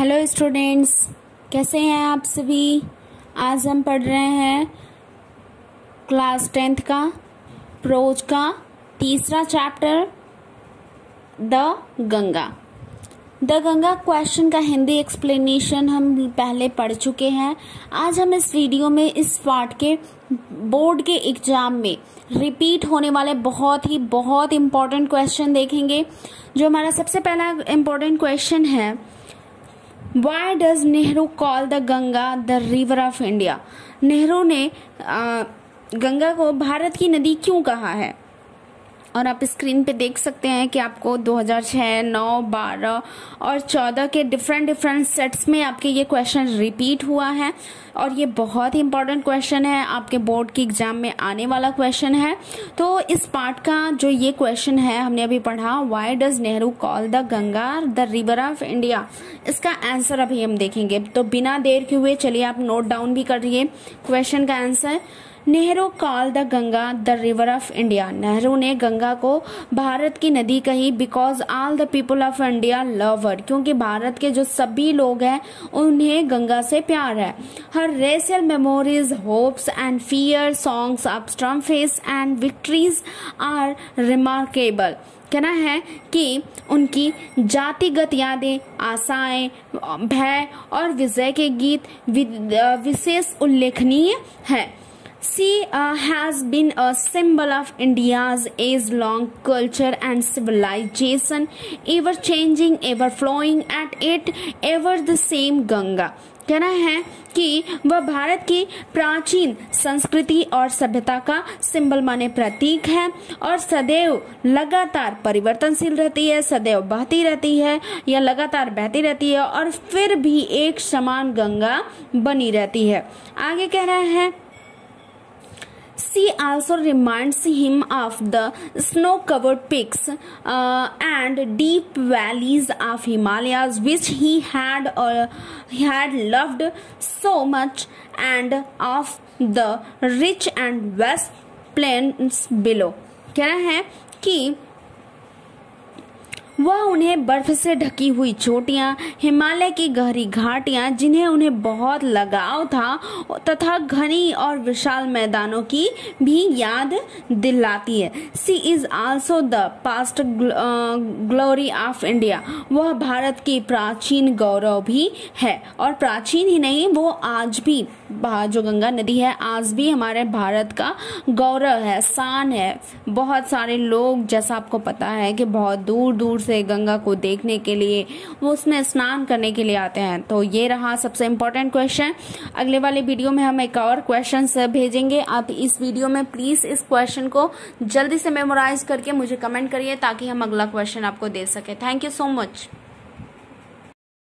Hello students कैसे हैं आप सभी? आज हम पढ़ रहे हैं क्लास टेंथ का प्रोज का, तीसरा chapter the Ganga the Ganga question का हिंदी एक्सप्लेनेशन हम पहले पढ़ चुके हैं। आज हम इस वीडियो में, इस पार्ट के बोर्ड के एग्ज़ाम में रिपीट होने वाले बहुत ही, बहुत इंपॉर्टेंट क्वेश्चन देखेंगे। जो हमारा सबसे पहला इम्पोर्टेंट क्वेश्चन है why does Nehru call the Ganga the river of India Nehru ने गंगा को भारत की नदी क्यों कहा है? और आप स्क्रीन पे देख सकते हैं कि आपको 2006, 9, 12 और 14 के डिफरेंट डिफरेंट सेट्स में आपके ये क्वेश्चन रिपीट हुआ है। और ये बहुत ही इंपॉर्टेंट क्वेश्चन है। आपके बोर्ड के एग्ज़ाम में आने वाला क्वेश्चन है। तो इस पार्ट का जो ये क्वेश्चन है हमने अभी पढ़ा why does Nehru call the Ganga the river of India इसका आंसर अभी हम देखेंगे। तो बिना देर के हुए चलिए आप नोट डाउन भी करिए क्वेश्चन का answer Nehru call the Ganga, the river of India. Nehru ने गंगा को भारत की नदी कही because all the people of India love her क्योंकि भारत के जो सभी लोग हैं, उन्हें गंगा से प्यार है। Her racial memories hopes and fear songs strum face and victories are remarkable कहना है कि उनकी जातिगत यादें, आशाएँ, भय और विजय के गीत विशेष उल्लेखनीय है। Sea uh, has been a symbol of India's age-long culture and civilization, ever changing, ever flowing at it, ever the same Ganga. कहना है कि वह भारत की प्राचीन संस्कृति और सभ्यता का सिंबल माने प्रतीक है और सदैव लगातार परिवर्तनशील रहती है सदैव बहती रहती है या लगातार बहती रहती है और फिर भी एक समान गंगा बनी रहती है आगे कह रहा है She also reminds him of the snow-covered peaks uh, and deep valleys of Himalayas, which he had uh, he had loved so much, and of the rich and vast plains below. क्या है कि वह उन्हें बर्फ़ से ढकी हुई चोटियाँ, हिमालय की गहरी घाटियाँ, जिन्हें उन्हें बहुत लगाव था, तथा घनी और विशाल मैदानों की भी याद दिलाती है। She is also the past glory of India वह भारत की प्राचीन गौरव भी है, और प्राचीन ही नहीं, वो आज भी जो गंगा नदी है, आज भी हमारे भारत का गौरव है, शान है। बहुत सारे लोग, जैसा आपको पता है कि बहुत दूर दूर से गंगा को देखने के लिए, वो उसमें स्नान करने के लिए आते हैं। तो ये रहा सबसे इम्पोर्टेंट क्वेश्चन अगले वाले वीडियो में हम एक और क्वेश्चन भेजेंगे। आप इस वीडियो में प्लीज़ इस क्वेश्चन को जल्दी से मेमोराइज करके मुझे कमेंट करिए ताकि हम अगला क्वेश्चन आपको दे सके। Thank you so much